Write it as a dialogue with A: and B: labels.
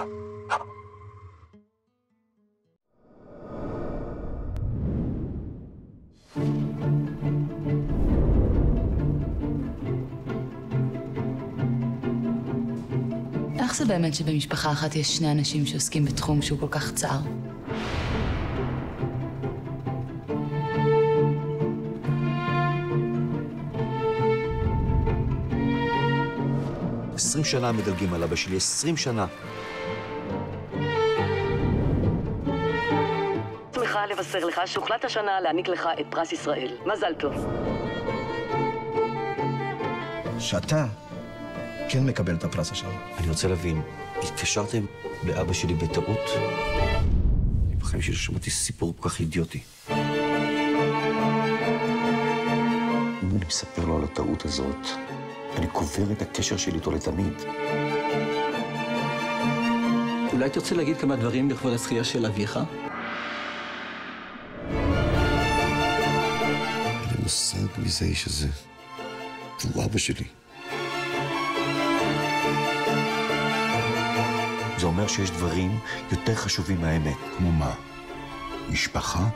A: איך זה באמת שבמשפחה אחת יש שני אנשים שעוסקים בתחום שהוא כל כך צר?
B: עשרים שנה מדלגים על אבא שלי, עשרים שנה.
C: שמחה לבשר לך שהוחלט השנה להעניק לך את פרס ישראל. מזל טוב.
D: שאתה כן מקבל את הפרס השנה.
B: אני רוצה להבין, התקשרתם לאבא שלי בטעות? אני בחיים שלי לא שמעתי סיפור כל כך אידיוטי. אם אני מספר לו על הטעות הזאת, אני קובר את הקשר שלי איתו לתמיד.
E: אולי תרצה להגיד כמה דברים לכבוד הזכייה של אביך?
B: אין לי מושג מי זה האיש הזה. והוא אבא שלי. זה אומר שיש דברים יותר חשובים מהאמת.
F: כמו מה? משפחה?